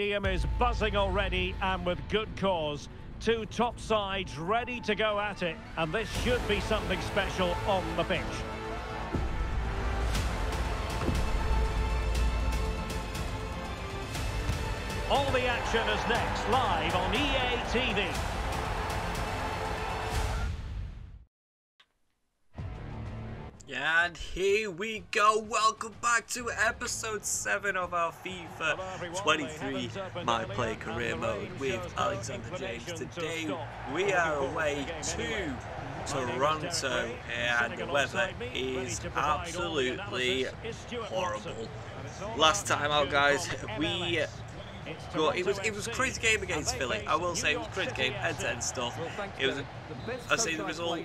stadium is buzzing already and with good cause. Two top sides ready to go at it, and this should be something special on the pitch. All the action is next, live on EA TV. And here we go. Welcome back to episode 7 of our FIFA 23 My Play Career Mode with Alexander James. Today we are away to Toronto and the weather is absolutely horrible. Last time out guys, we but it was it was a crazy game against Philly. I will say it was a crazy game, head to head stuff. It was a, I say the result.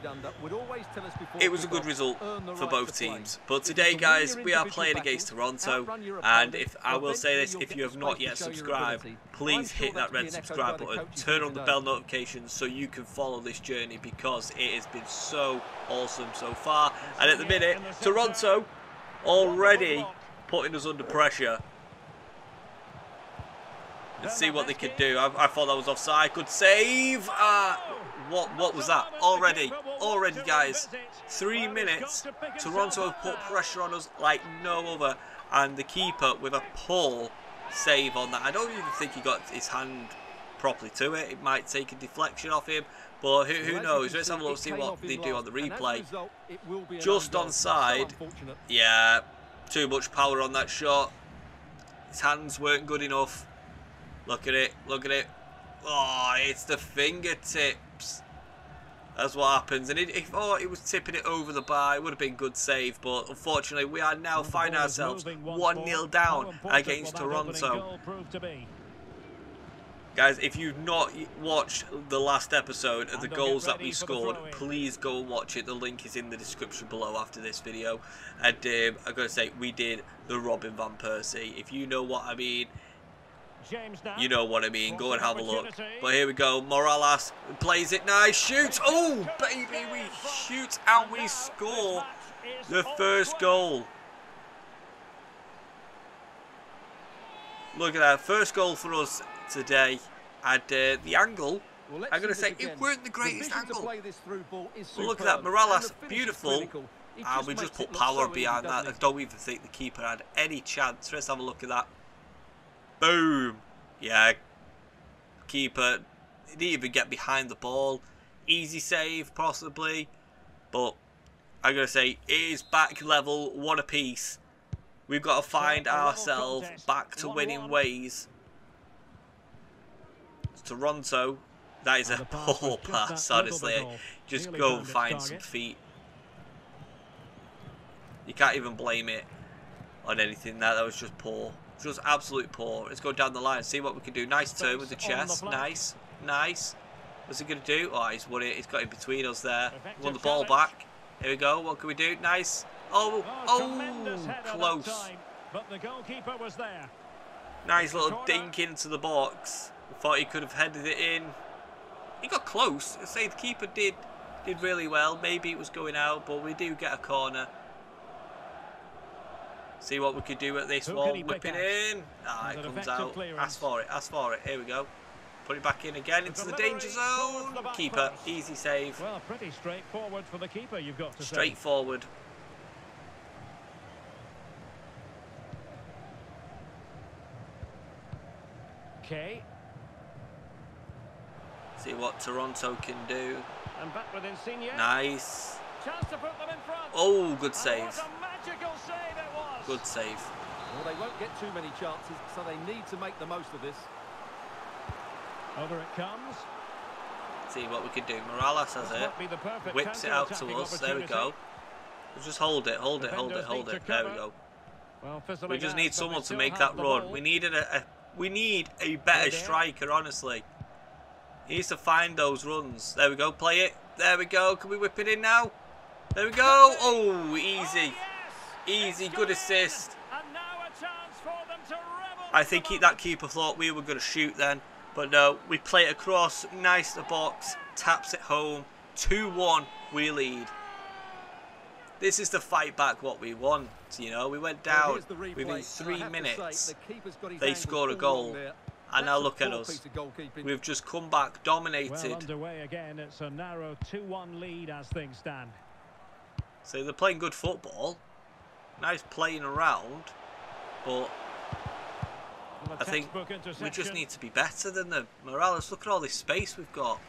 It was a good result for both teams. But today, guys, we are playing against Toronto, and if I will say this, if you have not yet subscribed, please hit that red subscribe button, turn on the bell notifications so you can follow this journey because it has been so awesome so far. And at the minute, Toronto already putting us under pressure and see what they could do. I, I thought that was offside. Good save. Uh, what what was that? Already, already, guys. Three minutes. Toronto have put pressure on us like no other. And the keeper with a poor save on that. I don't even think he got his hand properly to it. It might take a deflection off him. But who, who knows? Let's have a look, see what they do on the replay. Just on side. Yeah, too much power on that shot. His hands weren't good enough. Look at it. Look at it. Oh, it's the fingertips. That's what happens. And if oh, it was tipping it over the bar, it would have been good save. But unfortunately, we are now finding ourselves 1-0 down against Toronto. Guys, if you've not watched the last episode of the goals that we scored, please go and watch it. The link is in the description below after this video. And um, I've got to say, we did the Robin Van Persie. If you know what I mean, you know what I mean. Go and have a look. But here we go. Morales plays it nice. Shoots. Oh, baby. We shoot and we score the first goal. Look at that. First goal for us today. And uh, the angle, I'm going to say, it weren't the greatest angle. But look at that. Morales, beautiful. And we just put power behind that. I don't even think the keeper had any chance. Let's have a look at that. Boom. Yeah. Keeper didn't even get behind the ball. Easy save, possibly. But I'm going to say it is back level, one apiece. We've got to find ourselves back to winning ways. Toronto, that is a poor pass, honestly. Just go and find some feet. You can't even blame it on anything. That, that was just poor. Just absolute poor. Let's go down the line see what we can do. Nice turn with the chest. Nice. Nice. What's he going to do? Oh, he's won it. He's got in between us there. Won the ball back. Here we go. What can we do? Nice. Oh, oh, oh close. But the goalkeeper was there. Nice little dink into the box. Thought he could have headed it in. He got close. I say the keeper did did really well. Maybe it was going out, but we do get a corner. See what we could do at this Who one. Whipping in. Ah, it comes out. Clearance. Ask for it. Ask for it. Here we go. Put it back in again into the danger zone. Keeper. Easy save. Well, pretty straightforward for the keeper, you've got to Straightforward. Say. Okay. See what Toronto can do. And back with Insigne. Nice. Oh, good save. Good save. Well, they won't get too many chances, so they need to make the most of this. Over it comes. See what we can do. Morales has it. Whips it out to us. There we go. We'll just hold it, hold it, hold it, hold it. There we go. Well, we just need someone to make that run. We needed a, a we need a better striker, honestly. He needs to find those runs. There we go. Play it. There we go. Can we whip it in now? There we go. Oh, easy. Easy, good assist. I think he, that keeper thought we were going to shoot then. But no, we play it across. Nice the box. Taps it home. 2-1, we lead. This is the fight back what we want. You know, we went down within three minutes. They scored a goal. And now look at us. We've just come back, dominated. Well underway again. It's a narrow 2-1 lead as things stand. So they're playing good football. Nice playing around. But I think we just need to be better than them. Morales, look at all this space we've got.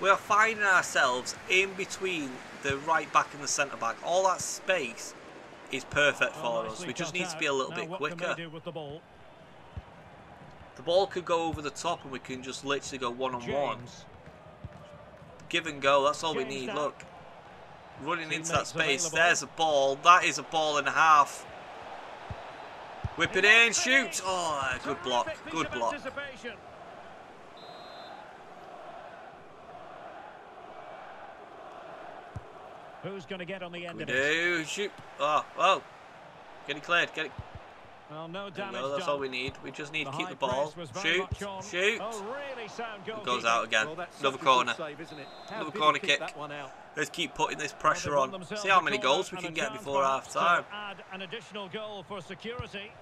We are finding ourselves in between the right back and the centre back. All that space is perfect for us. We just need to be a little bit quicker. The ball? the ball could go over the top and we can just literally go one on one. Give and go, that's all we need. Look. Running into that space. available. There's a ball. That is a ball and a half. Whip it in, shoot. Oh, good block. Good block. Who's going to get on the end We of it? do. Shoot. Oh, oh. Get it cleared. Get it. Well, no There damage go, That's done. all we need. We just need to keep the ball. press was very Shoot. Shoot. It goes out again. Another such a good corner. Save, isn't it? Another corner kick. That one out? Let's keep putting this pressure on. See how many goals we can get before half time. An additional goal for security.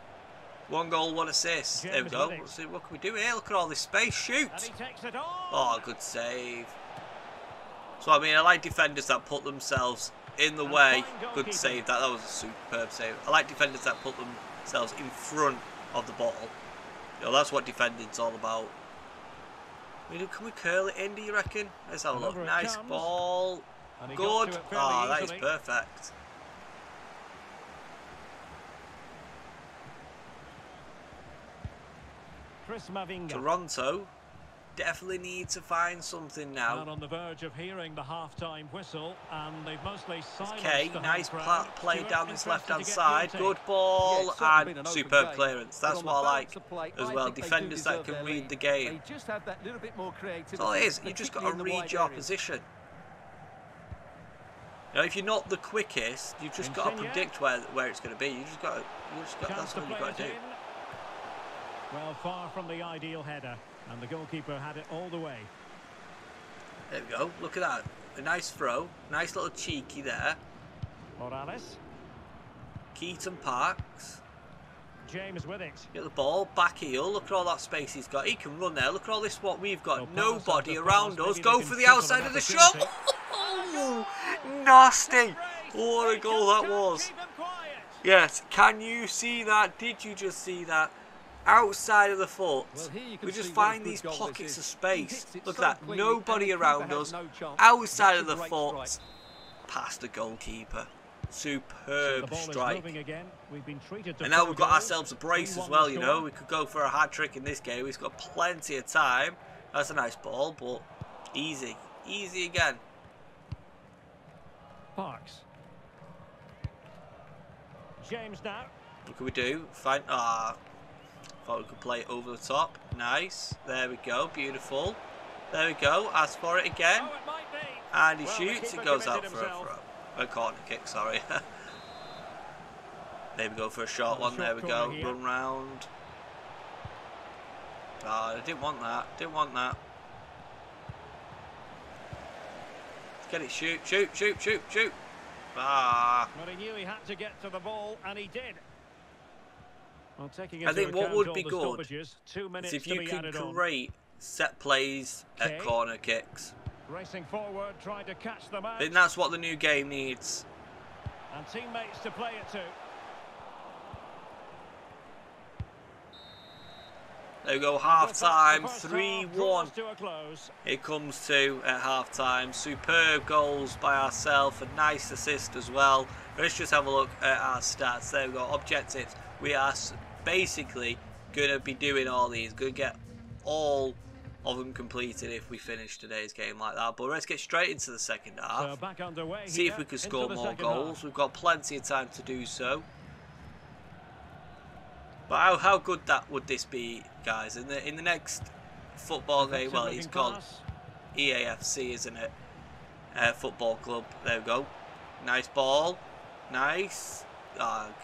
One goal, one assist. There we go. Let's see what can we do here. Look at all this space. Shoot. And he takes it on. Oh, good save. So, I mean, I like defenders that put themselves in the way. Good save. That, that was a superb save. I like defenders that put themselves in front of the ball. You know, that's what defending's all about. I mean, can we curl it in, do you reckon? Let's have a look. Nice comes. ball. And he got Good. Oh, that is perfect. Chris Mavinga. Toronto definitely need to find something now. on the verge of hearing the half-time whistle, and they've mostly silenced Okay, nice pla play down this left-hand side. Good ball Yeah, it's certainly been and an superb game, clearance. That's what I like play, as well. think they do Defenders that can read lead. the game. They just have that little bit more creativity. That's all it is. You just got to particularly in the read your areas. position. You know, if you're not the quickest, you've just got to predict where where it's going to be. You just got to. You just got. That's what you play got to do. Well, far from the ideal header, and the goalkeeper had it all the way. There we go. Look at that. A nice throw. Nice little cheeky there. Morales, Keaton Parks. James with it. Get the ball, back heel. Look at all that space he's got. He can run there. Look at all this what we've got. Pass Nobody around us. Go for the outside of the shot. Oh, nasty. What a goal that was. keep them quiet. Yes. Can you see that? Did you just see that? Outside of the foot. Well, here you can we just find these pockets of space. Look so at that. Nobody around us. no. Outside of the strike. Past the goalkeeper. So the Superb strike. again. We've been treated to And now we've got ourselves a brace as well, you know. We could go for a hat trick in this game. We've got plenty of time. That's a nice ball, but easy. Easy again. Parks. James now. What can we do? Find. Ah. Thought we could play it over the top. Nice. There we go. Beautiful. There we go. Ask for it again. Oh, it might be. And he Well, shoots. It goes out for a himself. throw. A corner kick, sorry. there we go for a short Well, one. There we go. here. Run round. Ah, I didn't want that. Didn't want that. Get it. Shoot. Shoot. Shoot. Shoot. Shoot. Ah. But he knew he had to get to the ball, and he did. Well, I think what would be good is if you can added on. create set plays Okay. at corner kicks. Racing forward, trying to catch them out, I think that's what the new game needs. and teammates to play it to. There we go. Half time. that's the first 3 half, 1. draws to a close. It comes to at half time. Superb goals by ourselves, a nice assist as well. Let's just have a look at our stats. There we go. Objectives. We are basically going to be doing all these. Going to get all of them completed if we finish today's game like that. But let's get straight into the second So half. back underway. See if we can score more goals. half. We've got plenty of time to do so. But how, how good that would this be, guys? In the in the next football game, well, it's called. EAFC, isn't it? Uh, football club. There we go. Nice ball. Nice. Ah, Well, they'll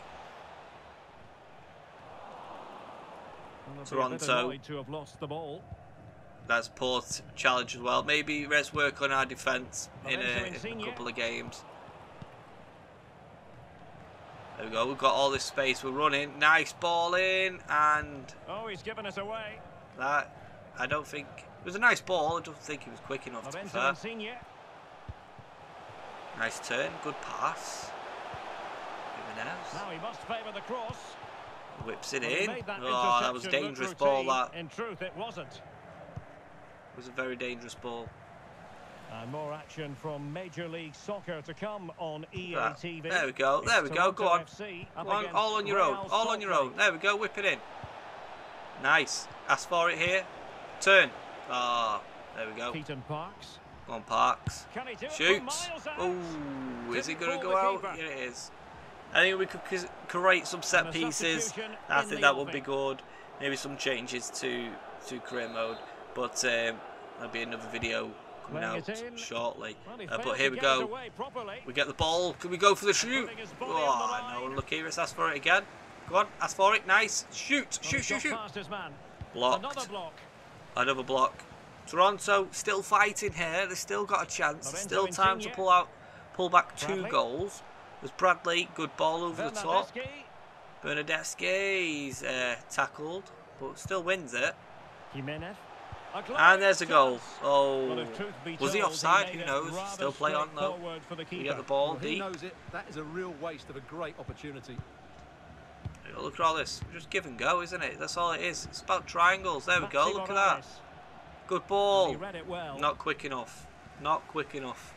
be a bit Toronto. to have lost the ball. that's poor challenge as well. Maybe let's work on our defence in a, in a couple of games. There we go. We've got all this space. We're running. Nice ball in. And Oh, he's given us away. that, I don't think... It was a nice ball. I don't think he was quick enough, to be fair. Nice turn. Good pass. Now he must favour the cross. Whips it in. that Oh, that was dangerous ball, that. In truth, it wasn't. It was a very dangerous ball. And more action from Major League Soccer to come on EA Ah, TV. there we go, there we go, go on. Go on, all on your own. All on your own. There we go. Whip it in. Nice. Ask for it here. Turn. Ah, there we go. Keaton Parks. Go on, Parks. Can he do it from Shoots. Oh, is it going to go out? Yeah, it is. I think we could create some set pieces. I think that would be good. Maybe some changes to to career mode, but um, there'll be another video coming out shortly. Uh, but here we go. it away properly. We get the ball. Can we go for the shoot? Putting his body on Oh, no, line. unlucky. Let's ask for it again. Go on, ask for it. Nice. Shoot, shoot, shoot, shoot. past his man. Blocked. Another block. Another block. Toronto still fighting here. They've still got a chance. Still time to pull out, pull back two goals. There's Bradley, good ball over the top. Bernardeschi. Bernadeschi, he's uh, tackled, but still wins it. Jimenez. A And there's a goal. Oh, But if truth be was he offside? Who knows? rather Still play on though. straightforward For the We get the ball Well, deep. knows it. That is a real waste of a great opportunity. Look at all this. Just give and go, isn't it? That's all it is. It's about triangles. There we go. Look at that. Good ball. read it well. Not quick enough. Not quick enough.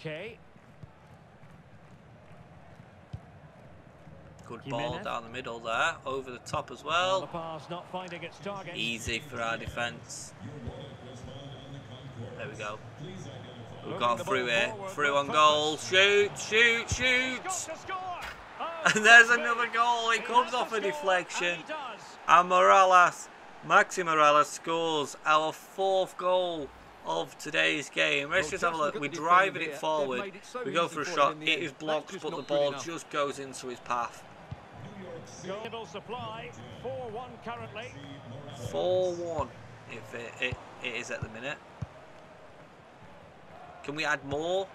Okay. Good ball down the middle there. Over the top as Well, the pass not finding its target. Easy for our defence. There we go. We've got through here. Through on goal. Shoot, shoot, shoot. got to score. Oh, And there's another goal. It He comes off a deflection. And Morales, Maxi Morales scores our fourth goal of today's game. Let's Well, just have a look. look We're driving it forward. It so We go for a shot. in the It end. is blocked, but the ball enough. just goes into his path. Goal supply. 4-1 currently. 4-1 if it, it, it is at the minute. Can we add more?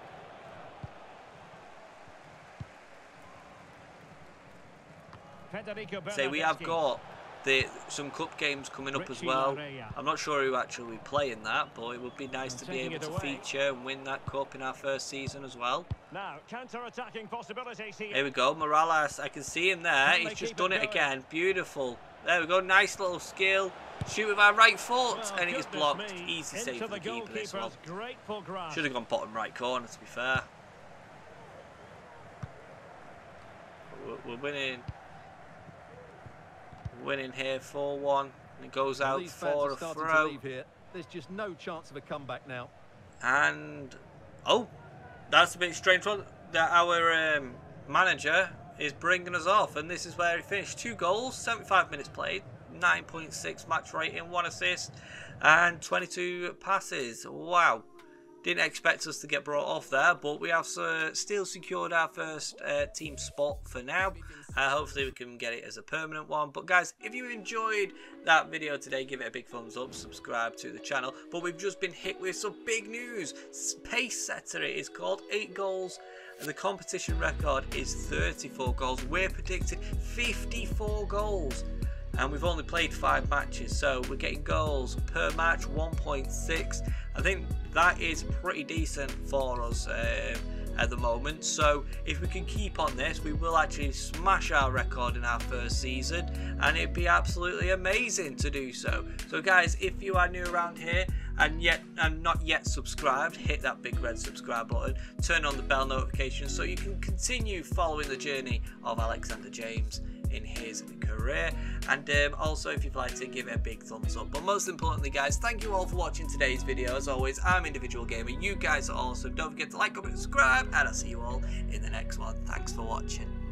Say we have got the some cup games coming up as well. I'm not sure who actually will play in that, but it would be nice to be able to feature and win that cup in our first season as well. Now, counter-attacking possibilities here. Here we go, Morales. I can see him there. He's just done it again. Beautiful. There we go. Nice little skill. Shoot with our right foot, Well, and it is blocked. me, Easy save for the the keeper. This one should have gone bottom right corner. To be fair, we're, we're winning. Winning here 4-1. And it goes out fans for a throw. here. There's just no chance of a comeback now. And oh, that's a bit strange one. That our um, manager is bringing us off, and this is where he finished. Two goals, 75 minutes played, 9.6 match rating, one assist, and 22 passes. Wow. Didn't expect us to get brought off there, but we have uh, still secured our first uh, team spot for now. Uh, hopefully we can get it as a permanent one. But guys, if you enjoyed that video today, give it a big thumbs up, subscribe to the channel. But we've just been hit with some big news. Pace Setter it is called, 8 goals. And the competition record is 34 goals. We're predicting 54 goals and we've only played five matches so we're getting goals per match 1.6 i think that is pretty decent for us um, at the moment. So if we can keep on this we will actually smash our record in our first season and it'd be absolutely amazing to do so. So guys if you are new around here and yet and not yet subscribed hit that big red subscribe button turn on the bell notifications so you can continue following the journey of alexander james in his career. And um, also if you'd like to give it a big thumbs up. But most importantly guys thank you all for watching today's video. As always i'm individual gamer. You guys are awesome. Don't forget to like comment subscribe and i'll see you all in the next one. Thanks for watching